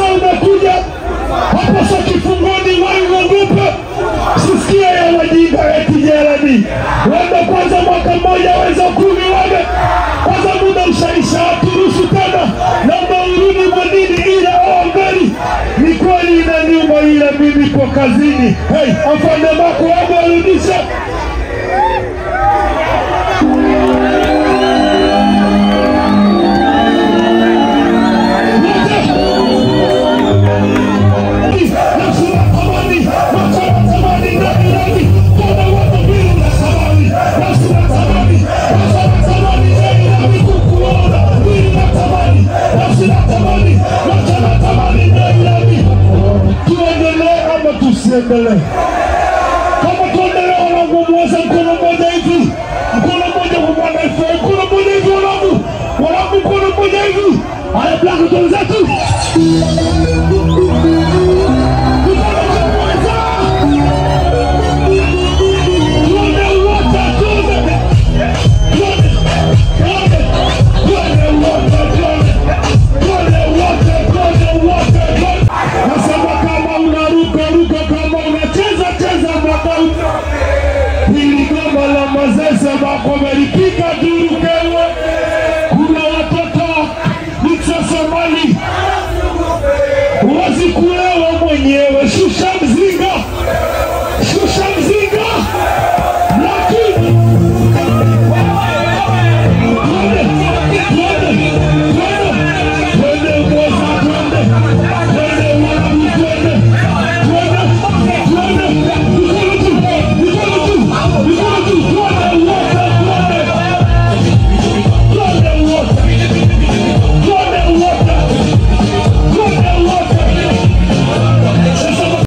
sasa unakuja hapo sa kifungoni wangogupe sisikia ya wajinga eti jerani wende kwanza mwaka mmoja weza kumi wage. Kwanza muda ushaisha turuhusu tena. Naomba urudi mwanini ila oangari ni kweli inaniuma ila mimi kwa kazini. Hey, afande mako wangu arudisha diciéndole, ¿cómo condenaron como es el cuerpo de Jesús? El cuerpo de Juan fue el cuerpo de Jesús, o cuerpo de Jesús, el cuerpo de Jesús, el cuerpo de Jesús, wanasema wamelipiga duru Kenya, kuna watoto ni Somali,